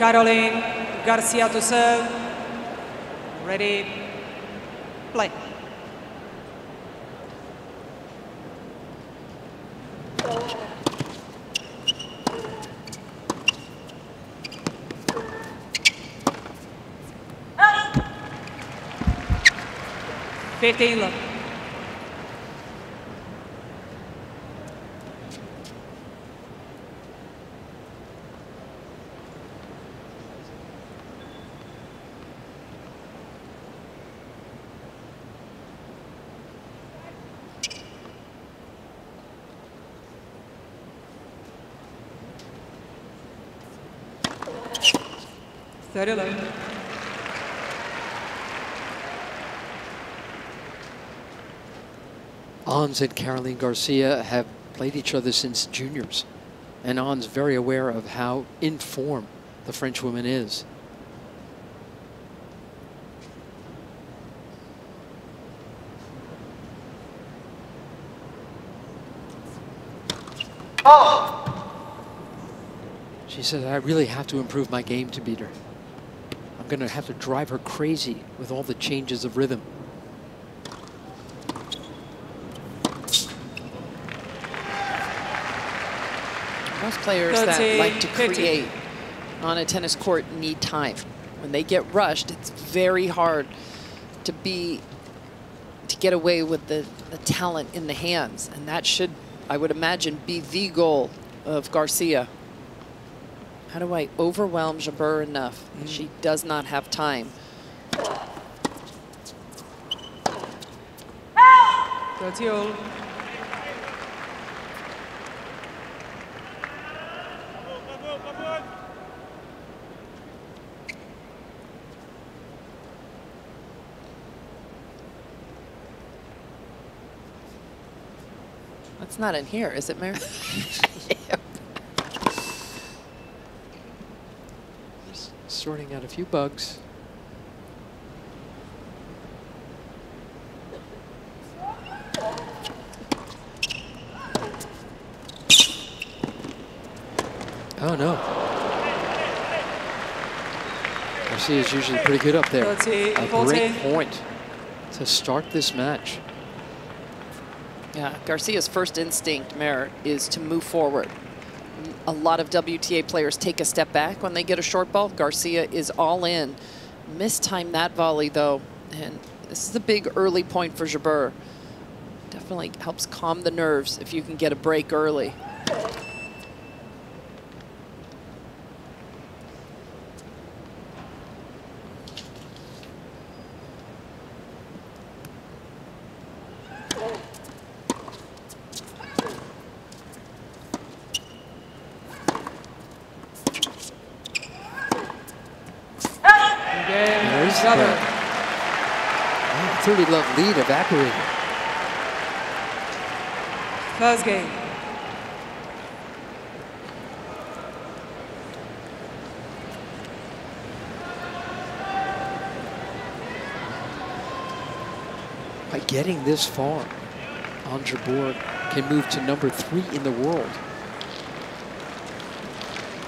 Caroline Garcia to serve. Ready, play. Fifteen love. Thirty. Ons and Caroline Garcia have played each other since juniors. And Ons very aware of how in form the French woman is. Oh! She said, I really have to improve my game to beat her. I'm going to have to drive her crazy with all the changes of rhythm. Most players that like to 50. create on a tennis court need time. When they get rushed, it's very hard to be to get away with the, the talent in the hands. And that should, I would imagine, be the goal of Garcia. How do I overwhelm Jabeur enough that she does not have time? That's not in here, is it, Mary? Just sorting out a few bugs. Oh no. Garcia is usually pretty good up there. A great point to start this match. Yeah, Garcia's first instinct, Mayor, is to move forward. A lot of WTA players take a step back when they get a short ball. Garcia is all in. Mistimed that volley, though, and this is a big early point for Jabeur. Definitely helps calm the nerves if you can get a break early. Game There's the rubber. 30 love lead evaporated. First game. By getting this far, Ons Jabeur can move to number three in the world.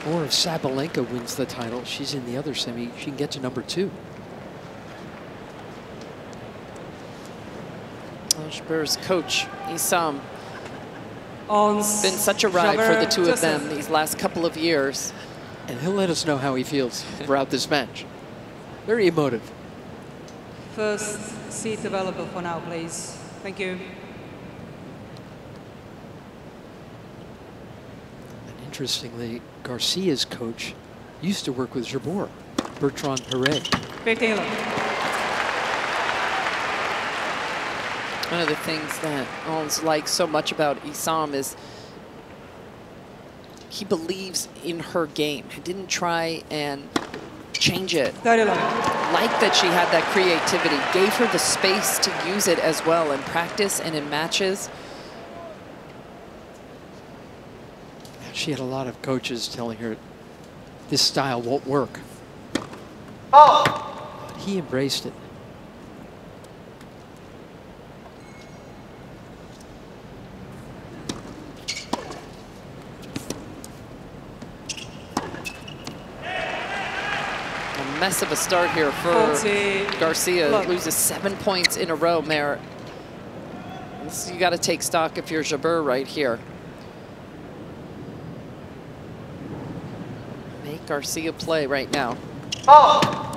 Or if Sabalenka wins the title, she's in the other semi, she can get to number two. Jabeur's coach, Issam, It's been such a ride for the two of them these last couple of years. And he'll let us know how he feels throughout this match. Very emotive. First seat available for now, please. Thank you. And interestingly, Garcia's coach used to work with Jabeur, Bertrand Perret. 15 love. One of the things that Ons likes so much about Issam is he believes in her game. He didn't try and change it. 30 love. Liked that she had that creativity, gave her the space to use it as well in practice and in matches. She had a lot of coaches telling her this style won't work. Oh. he embraced it. Mess of a start here for 40 Garcia. love. Loses seven points in a row, Merritt. This- you got to take stock if you're Jabeur right here. Make Garcia play right now. Oh!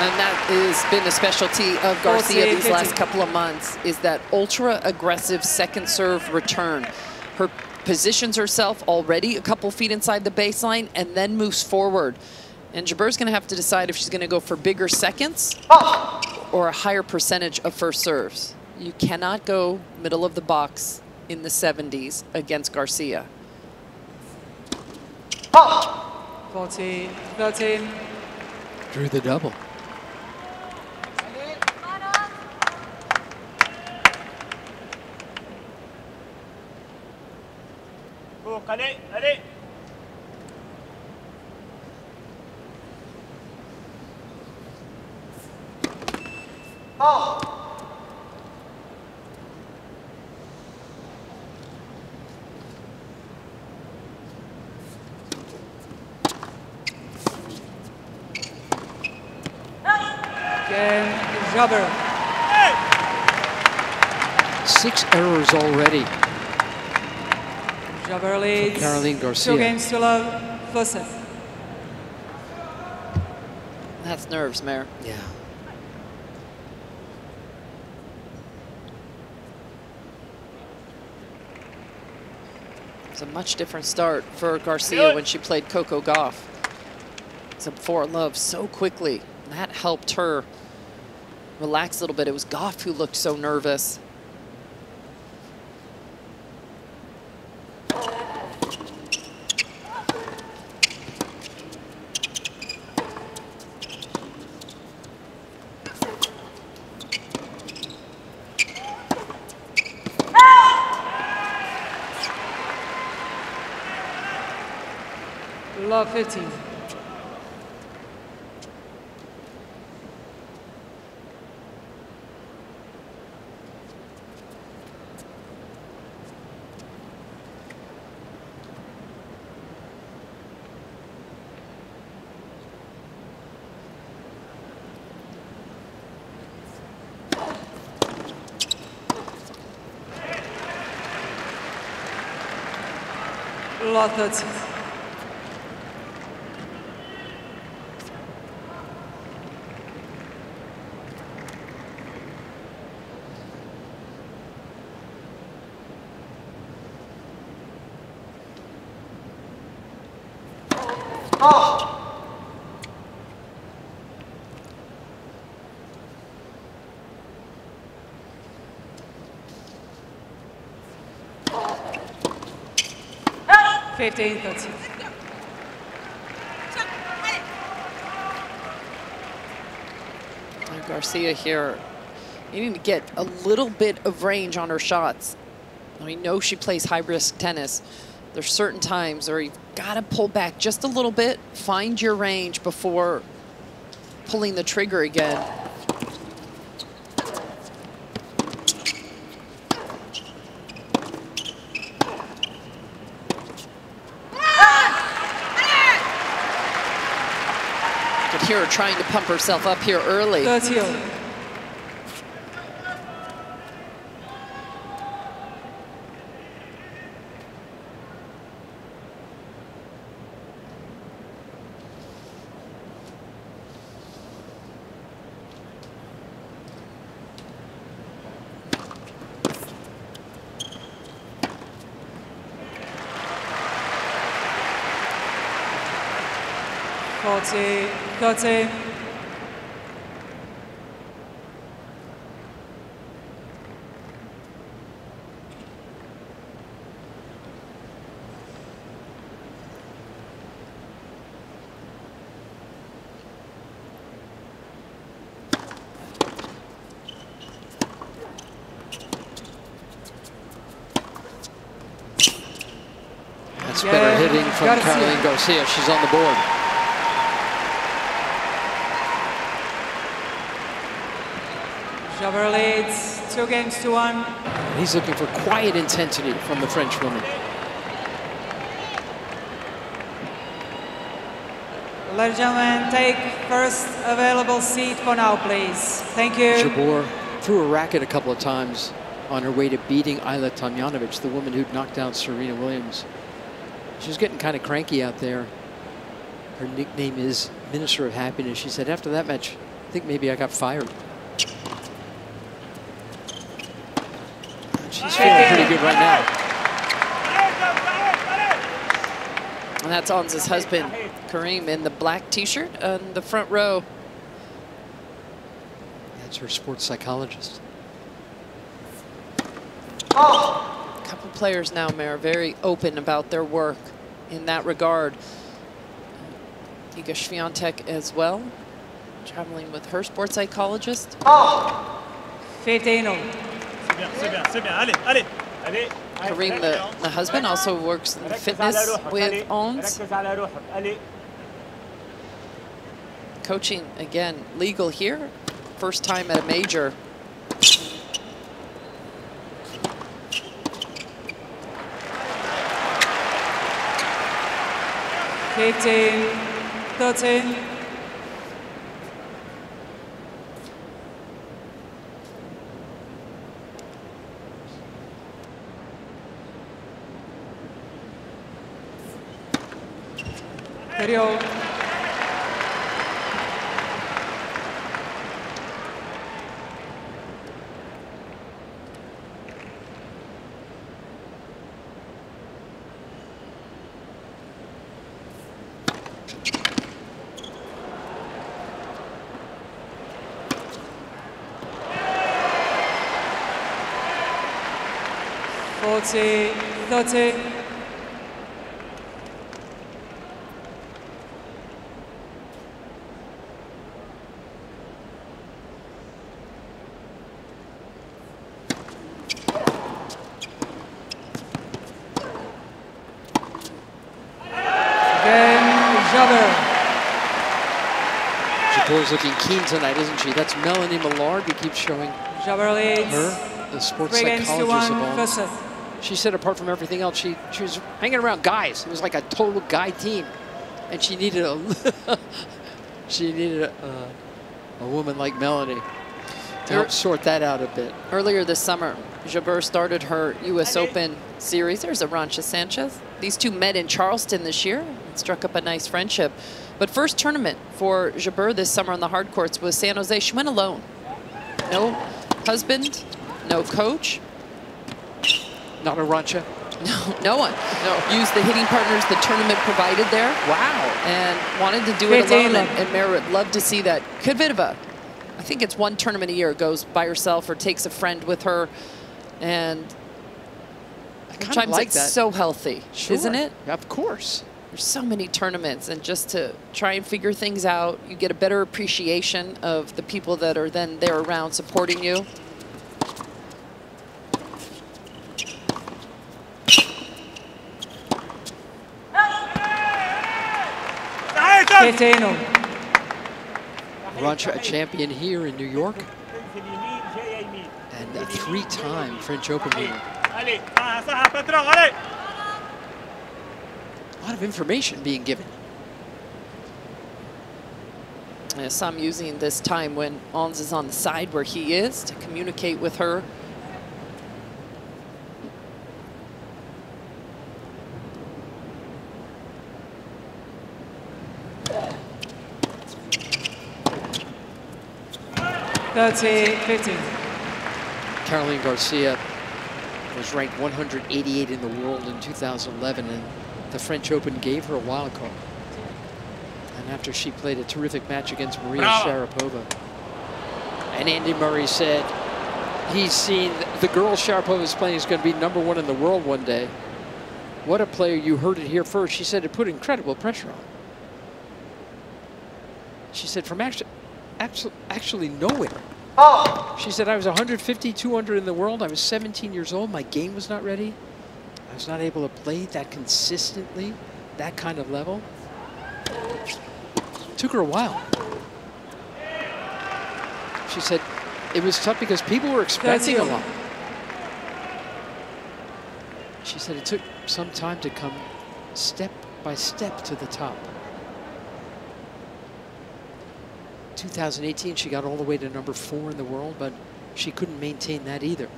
And that has been a specialty of Garcia these last couple of months, is that ultra aggressive second serve return. Her positions herself already a couple feet inside the baseline and then moves forward. And Jabeur's going to have to decide if she's going to go for bigger seconds or a higher percentage of first serves. You cannot go middle of the box in the 70s against Garcia. 40, 13. Drew the double. Allez, allez. Again, Jabeur. Six errors already. Jabeur leads. Caroline Garcia. Two games to love. First set. That's nerves, Mayor. Yeah. It's a much different start for Garcia when she played Coco Gauff. It's a four love so quickly. That helped her relax a little bit. It was Gauff who looked so nervous. Love 15. Love 13. Fifteen, thirteen. And Garcia here needing to get a little bit of range on her shots. We know she plays high risk tennis. There's certain times where you've got to pull back just a little bit, find your range before pulling the trigger again. You could hear her trying to pump herself up here early. All. That's better hitting from Garcia. Caroline Garcia. She's on the board. Jabeur leads two games to one. He's looking for quiet intensity from the French woman. Ladies and gentlemen, take first available seat for now, please. Thank you. Jabeur threw a racket a couple of times on her way to beating Ajla Tomljanovic, the woman who'd knocked out Serena Williams. She was getting kind of cranky out there. Her nickname is Minister of Happiness. She said after that match, I think maybe I got fired. Feeling pretty good right now. And that's Ons' husband, Karim, in the black t-shirt on the front row. That's her sports psychologist. A couple players now, Mayor, very open about their work in that regard. Iga Swiatek as well, traveling with her sports psychologist. 15 Karim, the, the husband, also works in fitness with Ons. Coaching, again, legal here. First time at a major. Katie, 13. 데려온 Forty, thirty. Jabeur's looking keen tonight, isn't she? That's Melanie Maillard who keeps showing her, the sports Three games to psychologist of First Ons. set. She said apart from everything else, she, she was hanging around guys. It was like a total guy team. And she needed a she needed a, uh, a woman like Melanie to help er- sort that out a bit. Earlier this summer, Jabeur started her U.S. Open series. There's Arantxa Sanchez. These two met in Charleston this year and struck up a nice friendship. But first tournament for Jabeur this summer on the hard courts was San Jose. She went alone. No husband, no coach, Not a rancha. no, no one. No, used the hitting partners the tournament provided there. Wow. and wanted to do it alone. deal. And, and Mara would love to see that. Kvitova, I think it's one tournament a year, goes by herself or takes a friend with her. And kinda sometimes like it's that. so healthy, isn't it? Of course there's so many tournaments and just to try and figure things out you get a better appreciation of the people that are then there around supporting you Run a champion here in New York and a three-time French Open winner. A lot of information being given. And some using this time when Ons is on the side where he is to communicate with her. Thirty, 15. Caroline Garcia was ranked 188 in the world in 2011, and the French Open gave her a wild card. And after she played a terrific match against Maria Bravo. Sharapova, and Andy Murray said he's seen the girl Sharapova is playing is going to be number one in the world one day. What a player! You heard it here first. She said it put incredible pressure on. She said from actually, actually, actually nowhere. Oh! She said, I was 150, 200 in the world. I was 17 years old. My game was not ready. I was not able to play that consistently, that kind of level. Took her a while. She said, it was tough because people were expecting a lot. She said it took some time to come step by step to the top. 2018, she got all the way to number four in the world, but she couldn't maintain that either.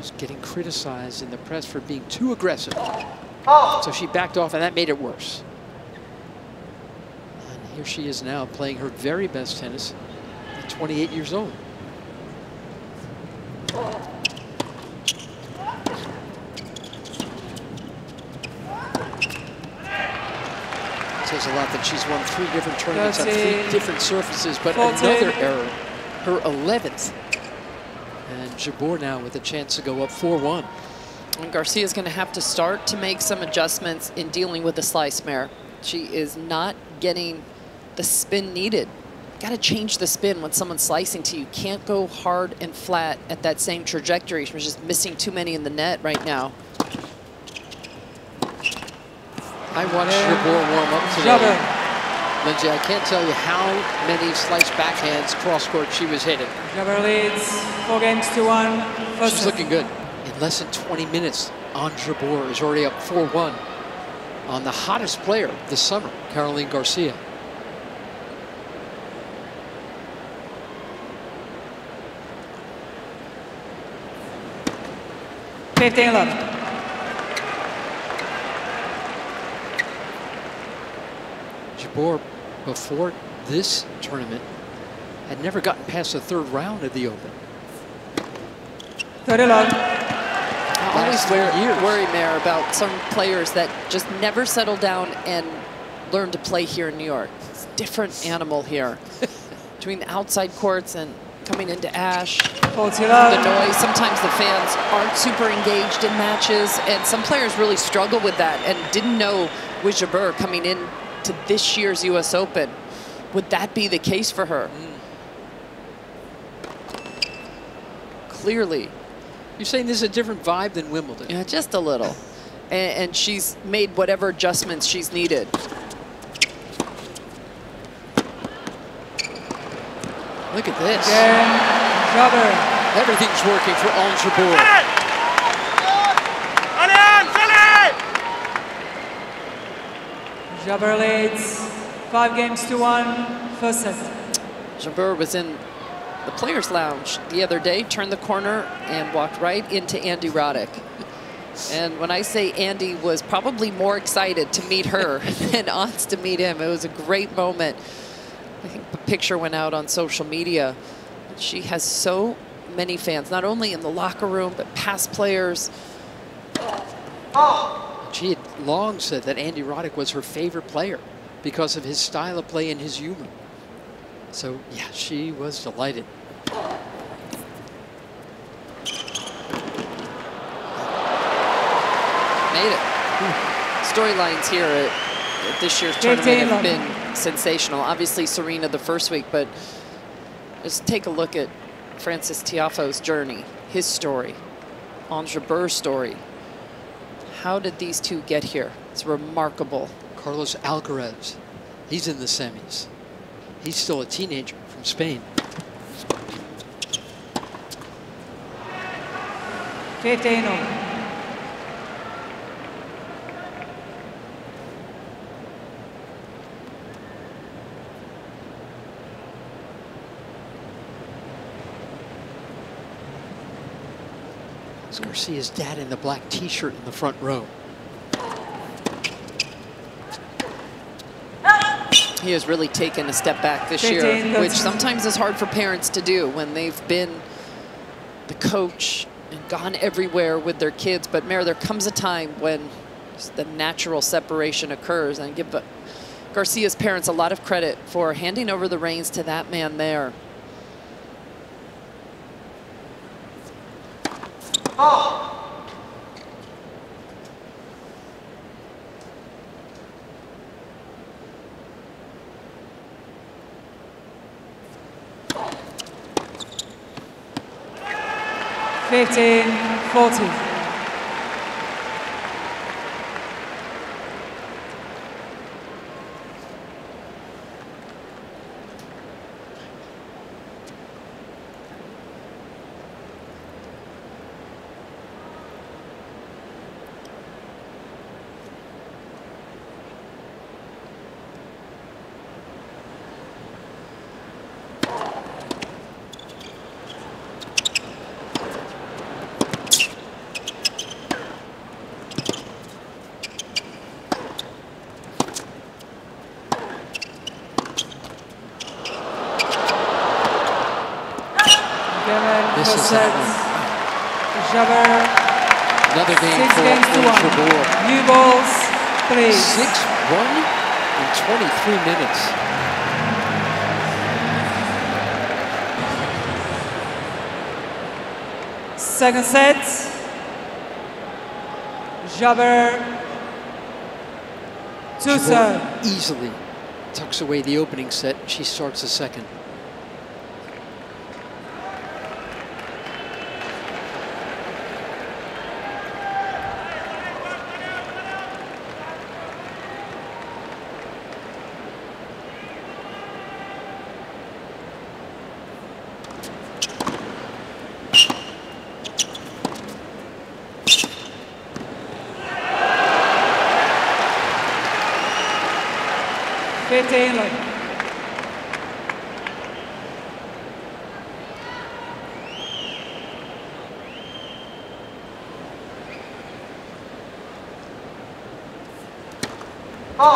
She's getting criticized in the press for being too aggressive. Oh. So she backed off, and that made it worse. And here she is now playing her very best tennis at 28 years old. Says a lot that she's won three different tournaments on three different surfaces, but Fourteen. another error, her 11th. And Jabeur now with a chance to go up 4-1. And Garcia's going to have to start to make some adjustments in dealing with the slice mare. She is not getting the spin needed. Got to change the spin when someone's slicing to you. Can't go hard and flat at that same trajectory. She's just missing too many in the net right now. I watched And Jabeur warm up today. Lindsay, I can't tell you how many slice backhands cross court she was hitting. Jabeur leads four games to one. First She's looking good. In less than 20 minutes, on Jabeur is already up 4-1 on the hottest player this summer, Caroline Garcia. Fifteen love. Jabeur, before this tournament, had never gotten past the third round of the Open. Thirty love. I always Last wor- three years. worry, Mayor, about some players that just never settle down and learn to play here in New York. It's a different animal here. Between the outside courts and coming into Ash, Forty the noise. Sometimes the fans aren't super engaged in matches, and some players really struggle with that and didn't know with Jabeur coming in to this year's U.S. Open. Would that be the case for her? Clearly, You're saying this is a different vibe than Wimbledon. yeah, just a little. And, and she's made whatever adjustments she's needed. Look at this. Again. Jabeur. Everything's working for Al Jabeur. Allez, Anne, allez Jabeur leads five games to one, first set. Jabeur was in the Players Lounge the other day, turned the corner and walked right into Andy Roddick. And when I say Andy was probably more excited to meet her than Ons to meet him, it was a great moment. I think the picture went out on social media. She has so many fans, not only in the locker room, but past players. Oh, She had long said that Andy Roddick was her favorite player because of his style of play and his humor. So, yeah, she was delighted. made it. Storylines here at, at this year's tournament have been sensational. Obviously, Serena the first week, but let's take a look at Frances Tiafoe's journey, his story, Andre Burr's story. How did these two get here? It's remarkable. Carlos Alcaraz, he's in the semis. He's still a teenager from Spain. Fifteen all. It's Garcia's dad in the black t-shirt in the front row. He has really taken a step back this year, which sometimes is hard for parents to do when they've been the coach and gone everywhere with their kids. But Mayor, there comes a time when the natural separation occurs, and I give Garcia's parents a lot of credit for handing over the reins to that man there. Fifteen. Forty. Misses set. that one. Jabeur, Another game six for games to Old one. Jabeur. New balls, please. 6-1 in 23 minutes. Second set. Jabeur, serve. easily tucks away the opening set. She starts the second. Fifteen. You're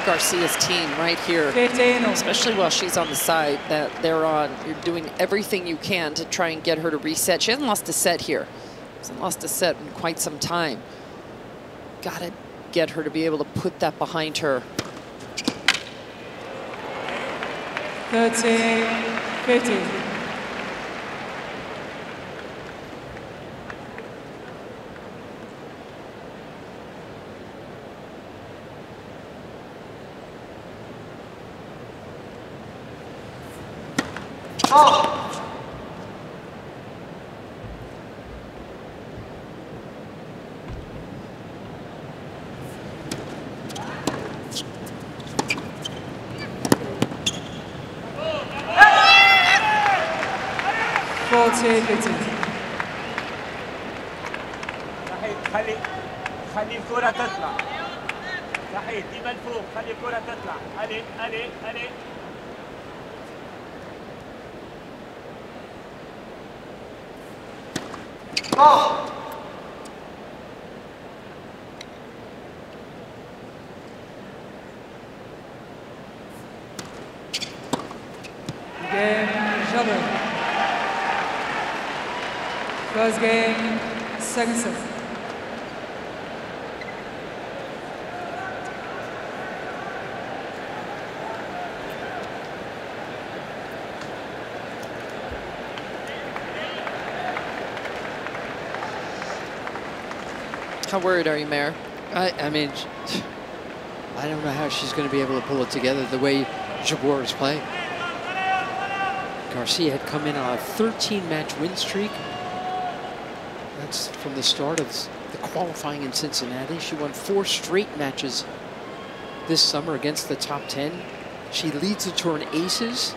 Garcia's team right here, especially while she's on the side that they're on, you're doing everything you can to try and get her to reset. She hasn't lost a set here. Hasn't lost a set in quite some time. Got to get her to be able to put that behind her. 13, 15. شيء صحيح خلي خلي الكرة تطلع. صحيح ديما الفوق خلي الكرة تطلع. ألي ألي ألي. آه. Oh! game, First game. Second set. How worried are you, Mayor? I, I mean, I don't know how she's going to be able to pull it together the way Jabeur is playing. Garcia had come in on a 13-match win streak. That's from the start of the qualifying in Cincinnati. She won four straight matches this summer against the top 10. She leads the tour in aces.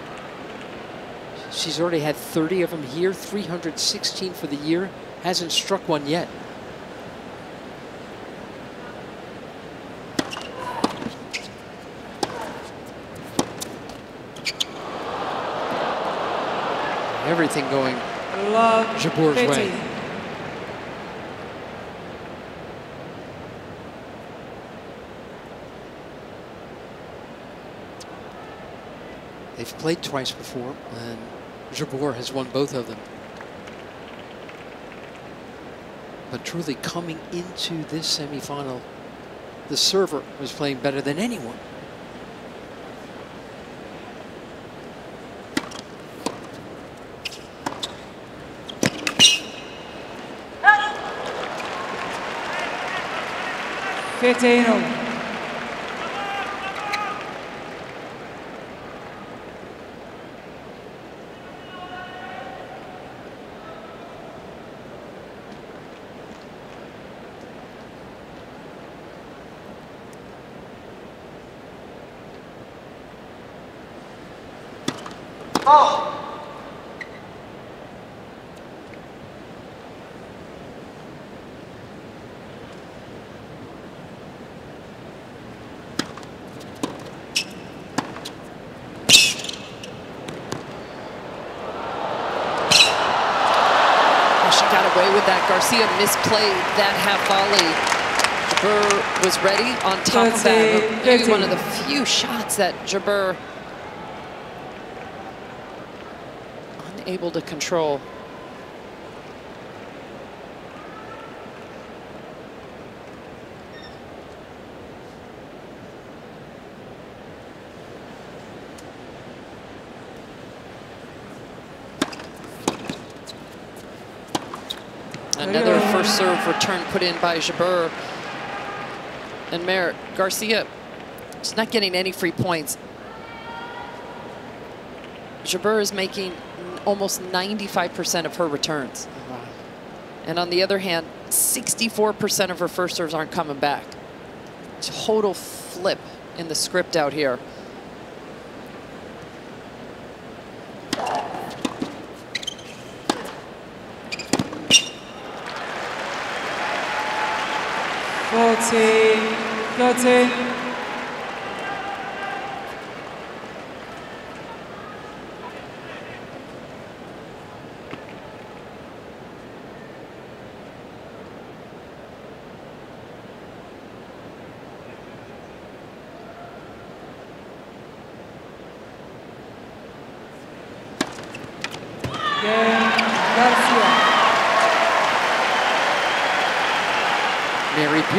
She's already had 30 of them here, 316 for the year. Hasn't struck one yet. Everything going Love. Jabeur's way. They've played twice before, and Jabeur has won both of them. But truly coming into this semifinal, the server was playing better than anyone. Fifteen. Ball. that. Garcia misplayed that half volley. Jabeur was ready on top That's of that. Maybe one of the few shots that Jabeur unable to control. Another first serve return put in by Jabeur. And Mer Garcia just not getting any free points. Jabeur is making almost 95% of her returns. And on the other hand, 64% of her first serves aren't coming back. Total flip in the script out here. Forty, thirty. Game Garcia.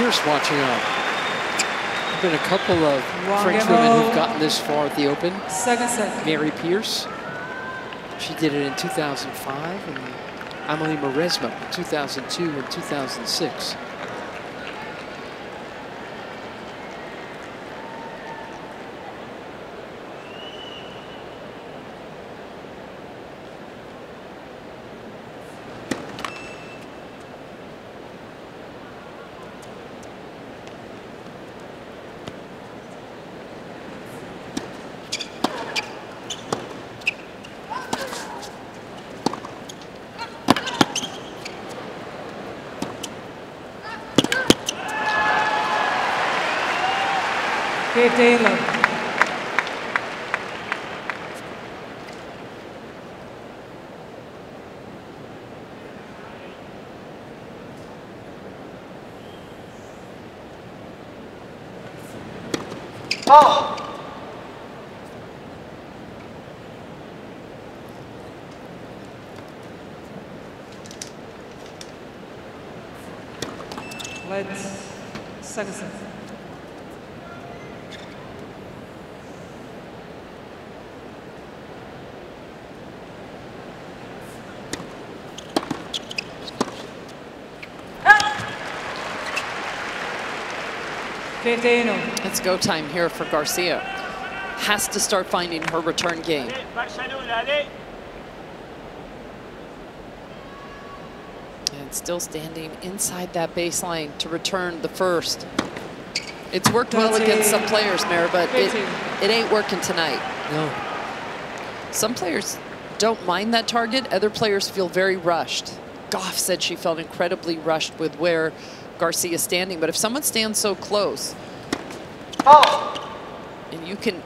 Watching on. There's been a couple of Wrong French ammo. women who've gotten this far at the Open. Second set. Mary Pierce, she did it in 2005, and Amelie Mauresmo in 2002 and 2006. este, 15. It's go time here for Garcia. Has to start finding her return game. And still standing inside that baseline to return the first. It's worked well against some players, Mayor, but it, it ain't working tonight. No. Some players don't mind that target. Other players feel very rushed. Gauff said she felt incredibly rushed with where Garcia's standing. But if someone stands so close oh. and you can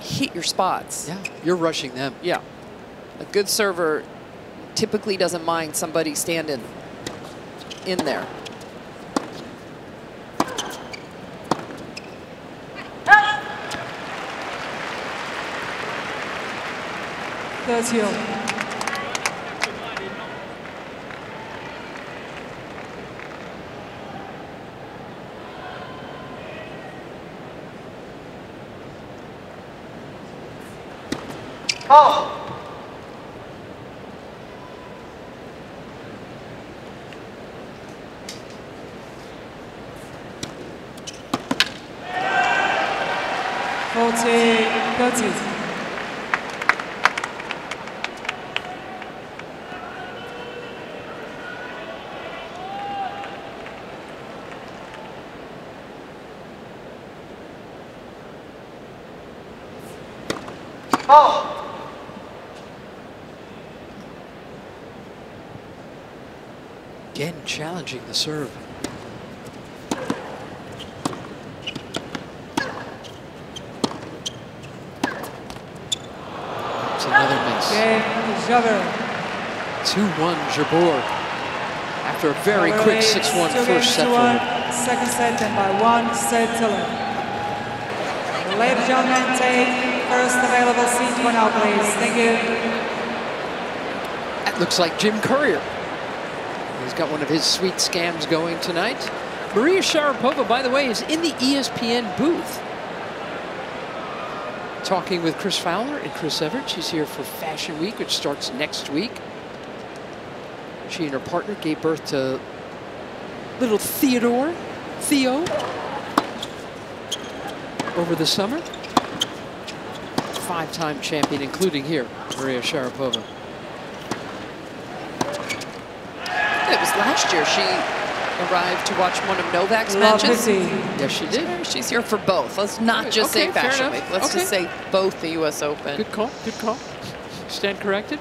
hit your spots, yeah, you're rushing them. yeah. A good server typically doesn't mind somebody standing in there. Thirty. Forty, thirty. Again, challenging the serve. It's another miss. Game 2-1 Jabeur. after a very Shabra quick 6-1 two games first set one. Second set and by one set to nil. Ladies and gentlemen, take first available seat for now, please. Thank you. That looks like Jim Courier. Got one of his sweet scams going tonight. Maria Sharapova, by the way, is in the ESPN booth. Talking with Chris Fowler and Chris Evert. She's here for Fashion Week, which starts next week. She and her partner gave birth to little Theodore, Theo, over the summer. Five-time champion, including here, Maria Sharapova. It was last year she arrived to watch one of Novak's Love matches. see. Yes, she did. She's here for both. Let's not just Okay, say Fashion enough. Week. Let's Okay. just say both the U.S. Open. Good call. Good call. Stand corrected.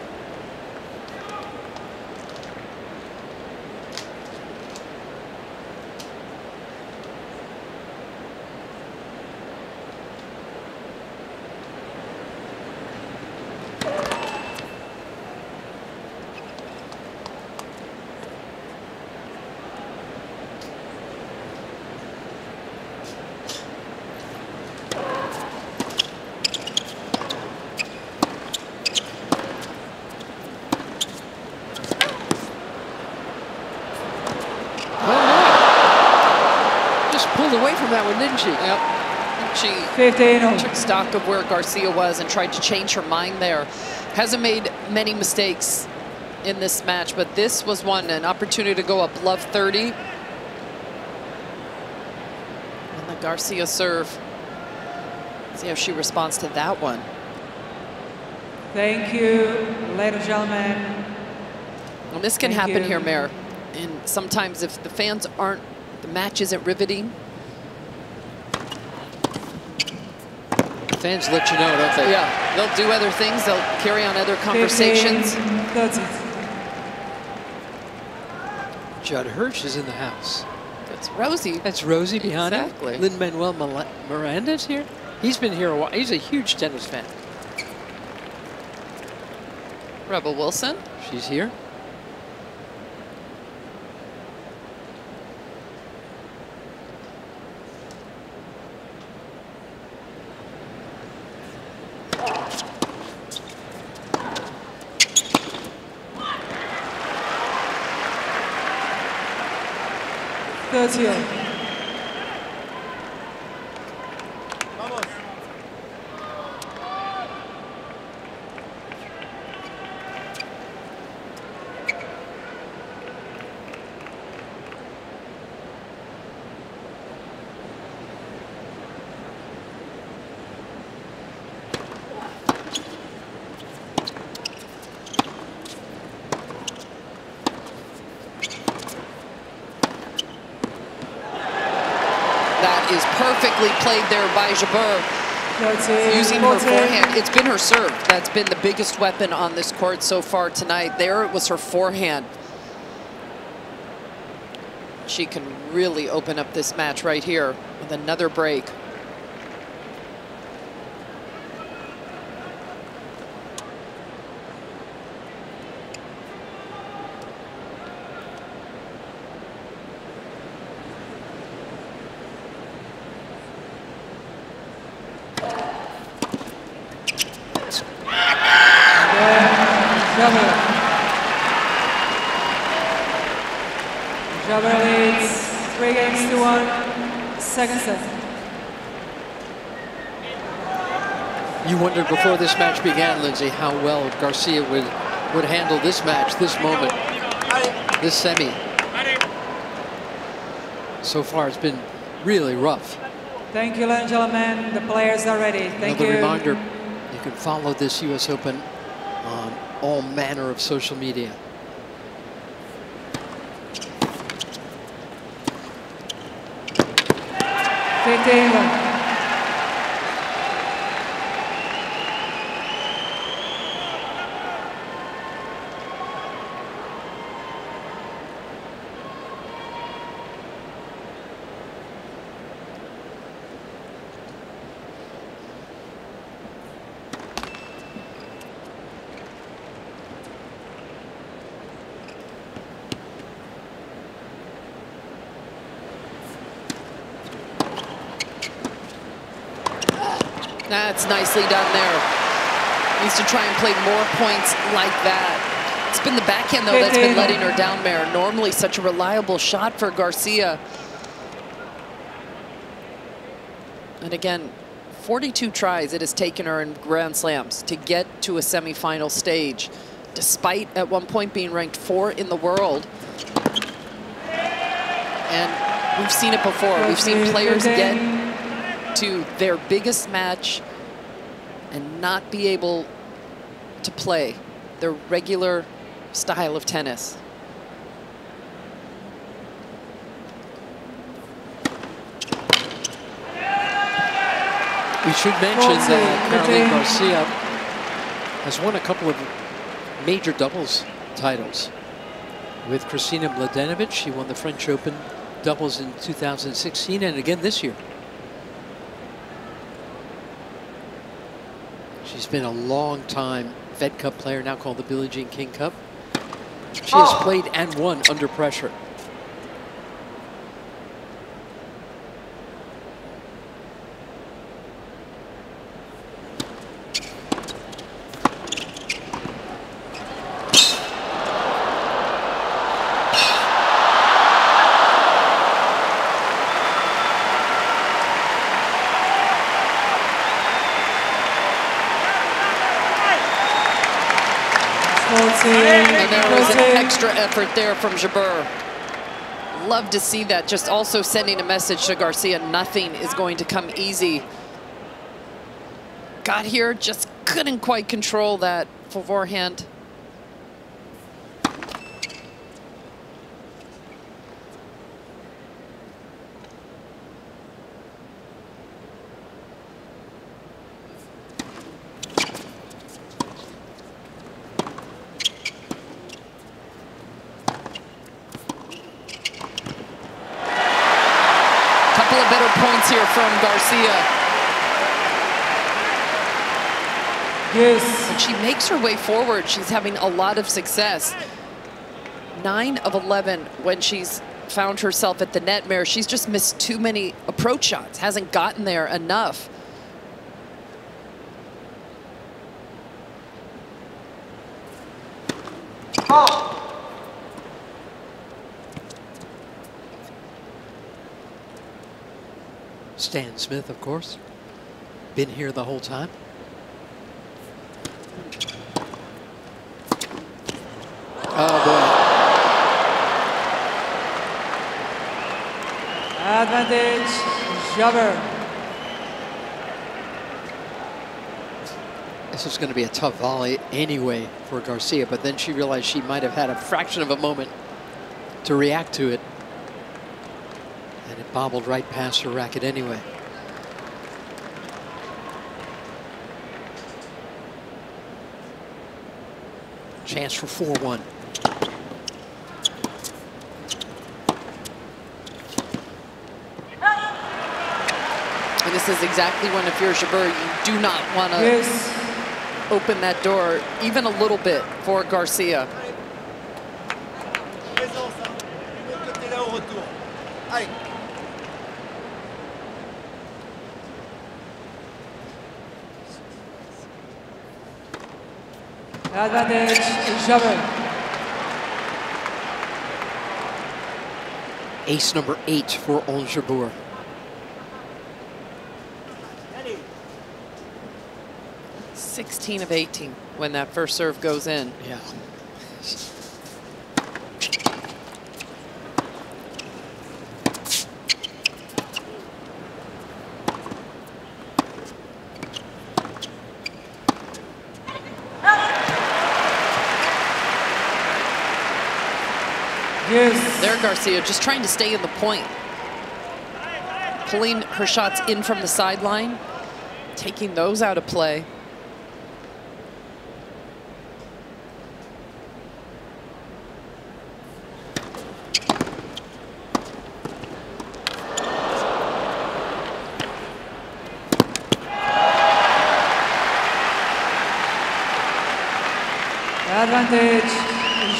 Just pulled away from that one, didn't she? Yep. She 15 all. took stock of where Garcia was and tried to change her mind there. Hasn't made many mistakes in this match, but this was one, an opportunity to go up love 30. And the Garcia serve. See how she responds to that one. Thank you, ladies and gentlemen. And this can Thank happen you. here, Mayor. And sometimes if the fans aren't, the match isn't riveting, Fans let you know, don't they? yeah, they'll do other things. They'll carry on other 15, conversations. 30. Judd Hirsch is in the house. It's Rosie. That's Rosie behind Exactly. him. Lin Manuel Miranda's here. He's been here a while. He's a huge tennis fan. Rebel Wilson. She's here. Thirty all. Vamos. That is perfectly played there by Jabeur. 13, Using her forehand. It's been her serve. That's been the biggest weapon on this court so far tonight. There it was her forehand. She can really open up this match right here with another break. Jabeur. Jabeur leads three games to one. Second set. You wondered before this match began, Lindsay, how well Garcia would, would handle this match, this moment, this semi. So far, it's been really rough. Thank you, ladies and gentlemen. The players are ready. Thank Another you. reminder, you can follow this U.S. Open on all manner of social media. Fifteen all. That's nicely done there. Needs to try and play more points like that. It's been the backhand, though, that's been letting her down, Mare. Normally such a reliable shot for Garcia. And again, 42 tries it has taken her in Grand Slams to get to a semifinal stage, despite at one point being ranked four in the world. And we've seen it before. We've seen players get to their biggest match and not be able to play their regular style of tennis. We should mention that Caroline Garcia has won a couple of major doubles titles. With Kristina Mladenovic, she won the French Open doubles in 2016 and again this year. Been a long time Fed Cup player, now called the Billie Jean King Cup. She has oh. played and won under pressure. And there was an extra effort there from Jabeur. Love to see that. Just also sending a message to Garcia. Nothing is going to come easy. Got here, just couldn't quite control that forehand. Here from Garcia. Yes. And she makes her way forward. She's having a lot of success. Nine of 11 when she's found herself at the net Mare. She's just missed too many approach shots, hasn't gotten there enough. Stan Smith, of course. Been here the whole time. Oh, boy. Advantage, Jabeur. This was going to be a tough volley anyway for Garcia, but then she realized she might have had a fraction of a moment to react to it. Bobbled right past her racket anyway. Chance for 4-1. And this is exactly when, if you're Jabeur, you do not want to yes. open that door even a little bit for Garcia. Advantage, Jabeur. Ace number eight for Ons Jabeur. Sixteen of 18 when that first serve goes in. Yeah. Yes. There, Garcia, just trying to stay in the point. Pulling her shots in from the sideline, taking those out of play. Advantage,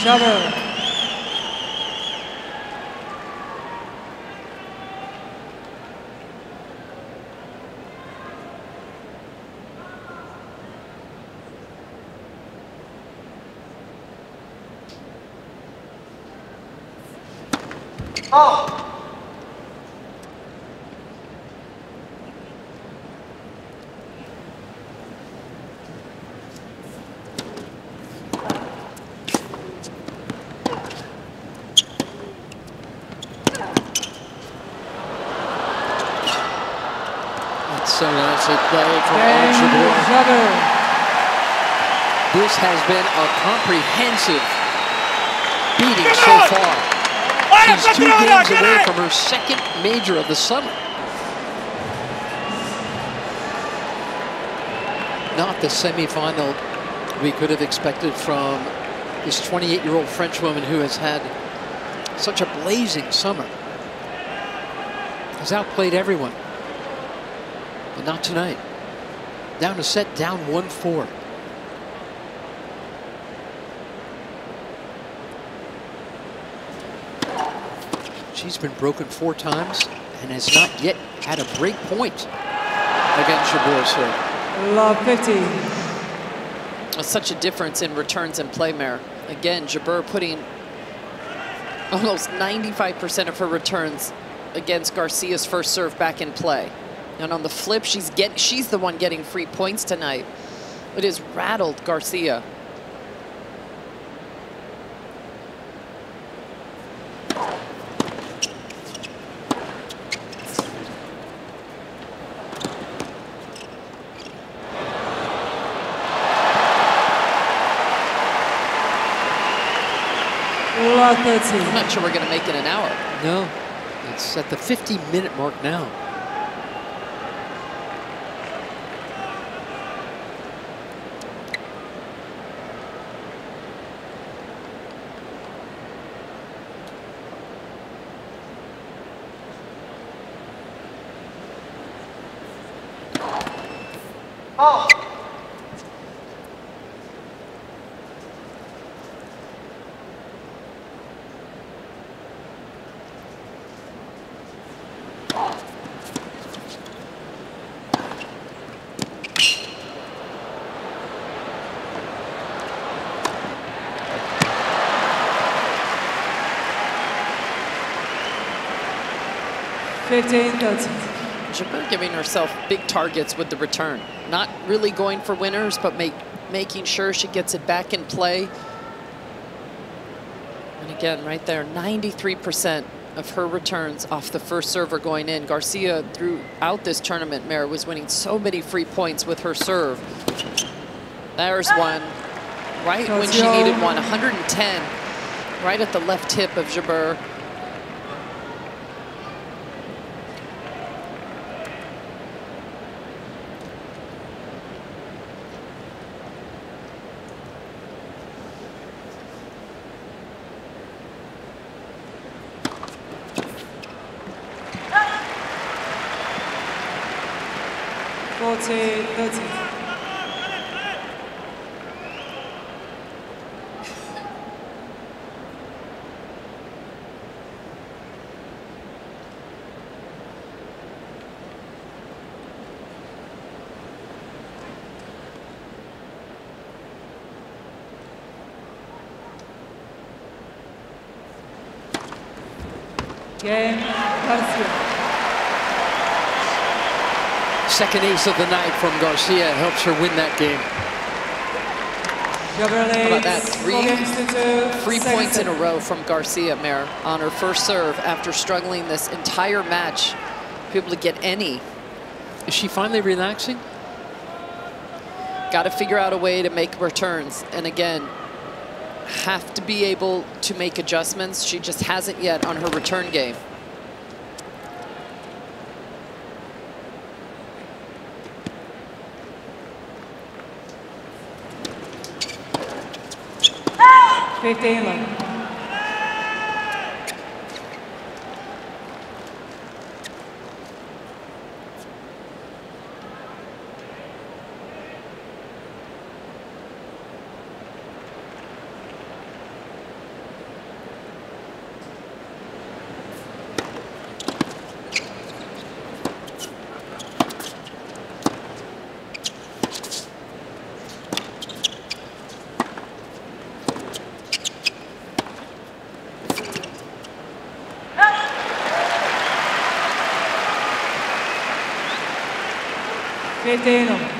Jabeur. That's so nice a play from Game Archibald. Jabeur. This has been a comprehensive beating so far. She's two games away from her second major of the summer. Not the semifinal we could have expected from this 28-year-old French woman who has had such a blazing summer. Has outplayed everyone. But not tonight. Down a set, down 1-4. She's been broken four times and has not yet had a break point against Jabeur serve. Love 50. That's such a difference in returns and play, Mare. Again, Jabeur putting almost 95% of her returns against Garcia's first serve back in play. And on the flip, she's get she's the one getting free points tonight. It has rattled Garcia. Love I'm not sure we're going to make it an hour. No, it's at the 50 minute mark now. Fifteen thirty. Jabeur giving herself big targets with the return. Not really going for winners, but make, making sure she gets it back in play. And again, right there, 93% of her returns off the first server going in. Garcia, throughout this tournament, Mara was winning so many free points with her serve. There's ah! one, right when she needed one, 110, right at the left tip of Jabeur. Forty thirty. Game Garcia. Second ace of the night from Garcia helps her win that game. How about that? Three games to two. Three points in a row from Garcia Mare on her first serve after struggling this entire match. to Be able to get any. Is she finally relaxing? Got to figure out a way to make returns. And again, have to be able to make adjustments. She just hasn't yet on her return game. Fifteen love. 15.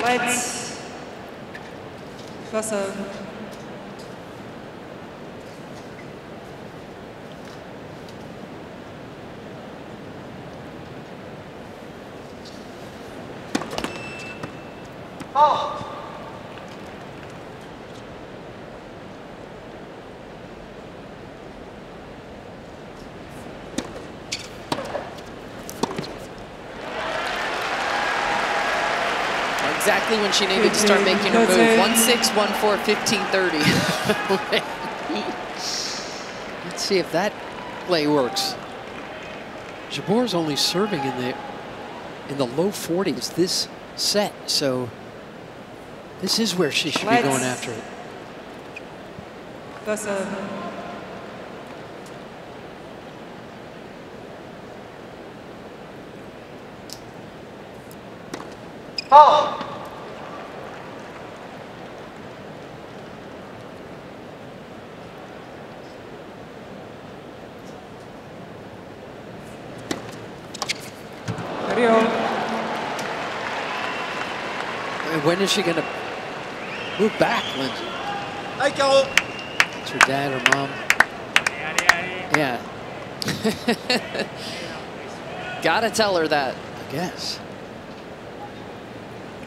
Let's first serve. Exactly when she needed to start making her move. 1 6, 1 4, 15 30. Let's see if that play works. Jabeur's only serving in the in the low 40s this set, so this is where she should Let's- be going after it. First serve. Rio. And when is she going to move back, Lindsay? Allez, Caro It's her dad, or mom. Yeah, Gotta tell her that. I guess.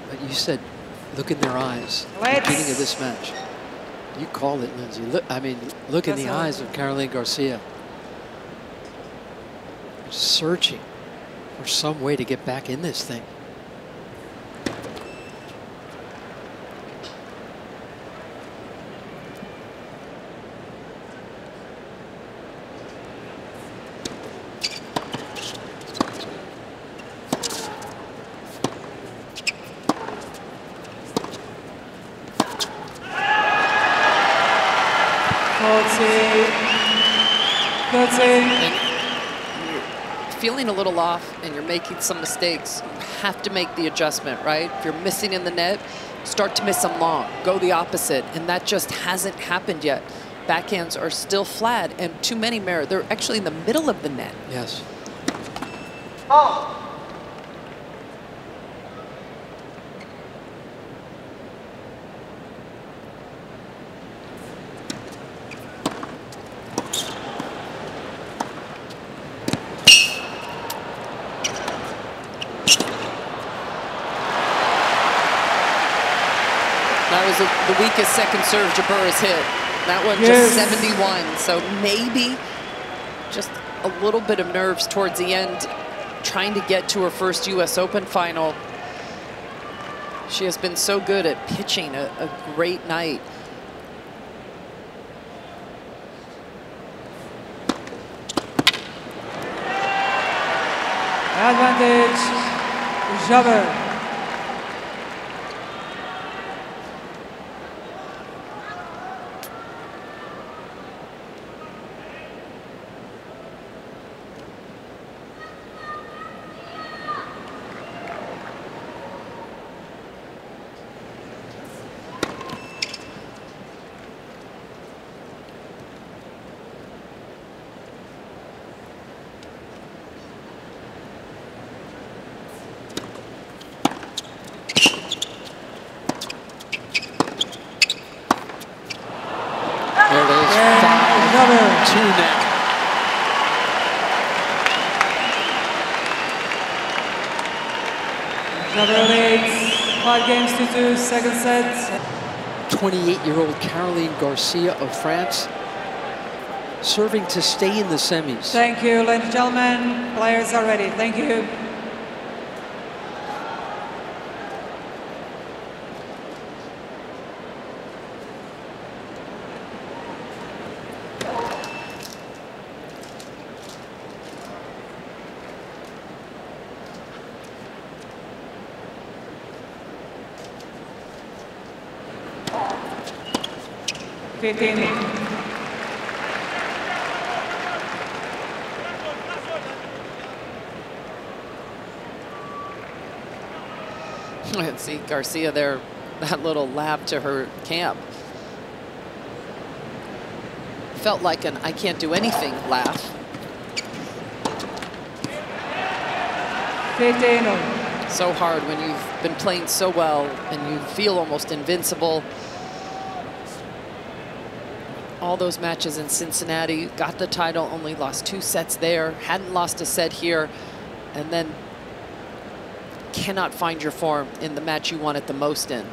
But you said, look in their eyes. at the beginning of this match. You called it, Lindsay. Look, I mean, look in the eyes of Caroline Garcia. Searching for some way to get back in this thing. Forty. Thirty. feeling a little off and you're making some mistakes, you have to make the adjustment, right? If you're missing in the net, start to miss them long. Go the opposite. And that just hasn't happened yet. Backhands are still flat and too many merit. They're actually in the middle of the net. Yes. That was the- the weakest second serve Jabeur has hit. That one Yes. just 71. So maybe just a little bit of nerves towards the end, trying to get to her first U.S. Open final. She has been so good at pitching a, a great night. Advantage. Jabeur. There it is. And Five, Jabeur. two now. Jabeur leads. Five games to two. Second set. 28-year-old Caroline Garcia of France serving to stay in the semis. Thank you, ladies and gentlemen. Players are ready. Thank you. Fifteen. See Garcia there, that little lap to her camp. Felt like an I can't do anything laugh. So hard when you've been playing so well and you feel almost invincible. All those matches in Cincinnati, got the title, only lost two sets there, hadn't lost a set here, and then cannot find your form in the match you want it the most in.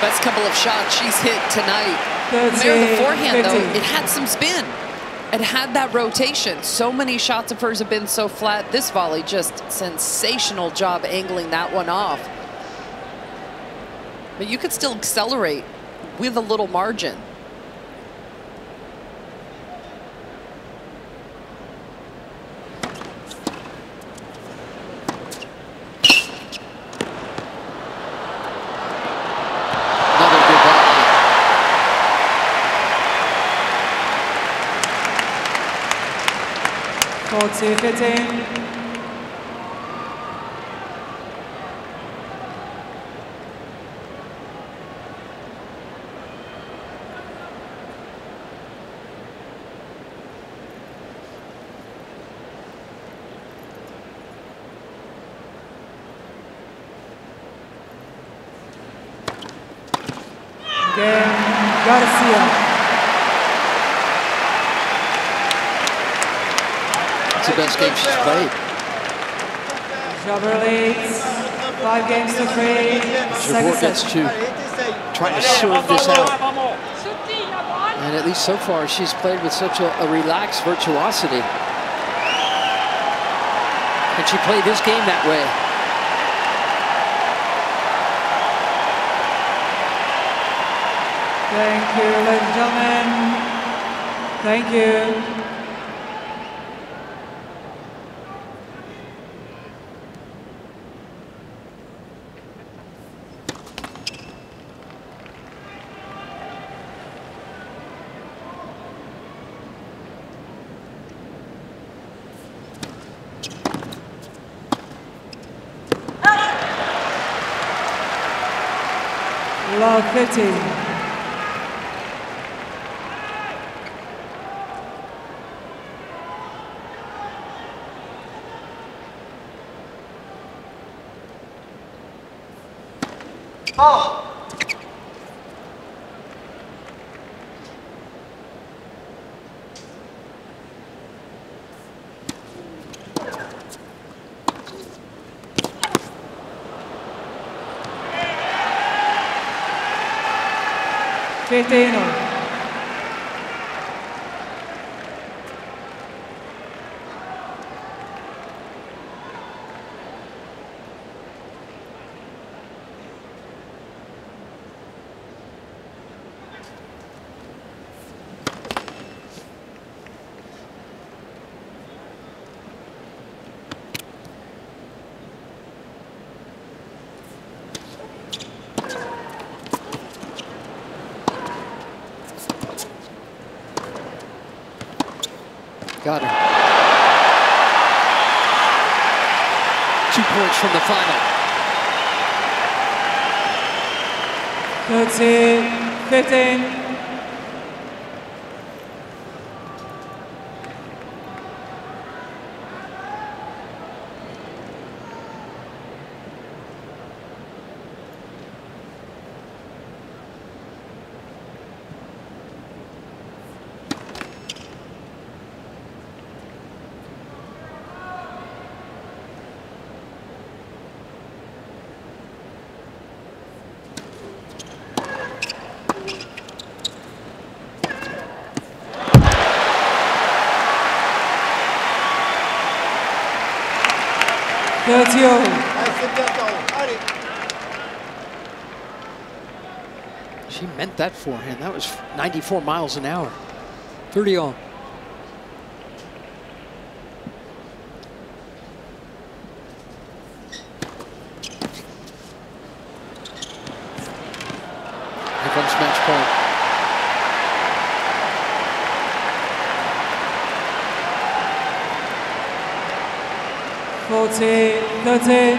Best couple of shots she's hit tonight. There, the forehand, though, it had some spin. It had that rotation. So many shots of hers have been so flat. This volley, just sensational job angling that one off. But you could still accelerate with a little margin. Another good volley. Forty, 15. Game Garcia. It's the best game she's played. Jabeur leads five games to three. Gets to trying to serve this out. And at least so far, she's played with such a, a relaxed virtuosity. And she played this game that way. Thank you, ladies and gentlemen. Thank you. Love 15. Fifteen. Got her. Two points from the final. 13, 15. She meant that forehand. That was 94 miles an hour. 30 on. Forty,